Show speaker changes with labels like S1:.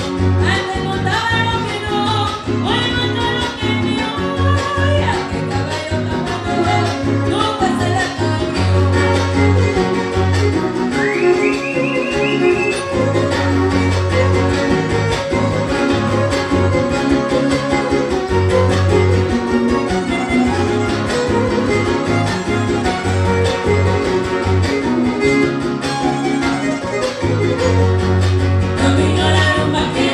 S1: Thank
S2: you.
S1: my